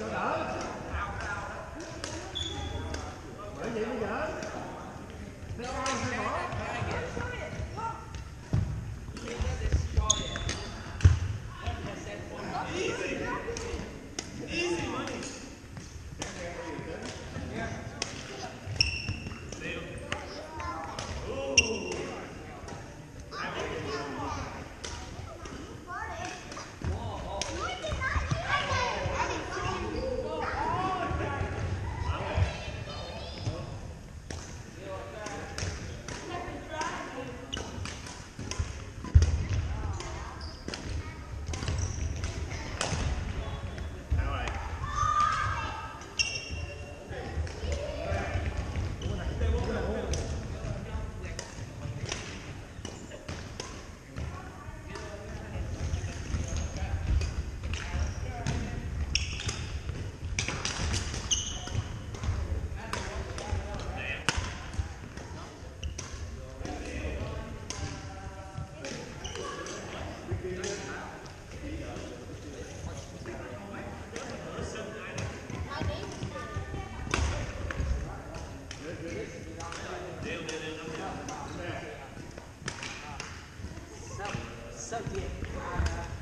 cho đỡ. Bởi vậy bây giờ theo ai theo bỏ. Deu, deu, deu, deu. Sabia.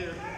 you.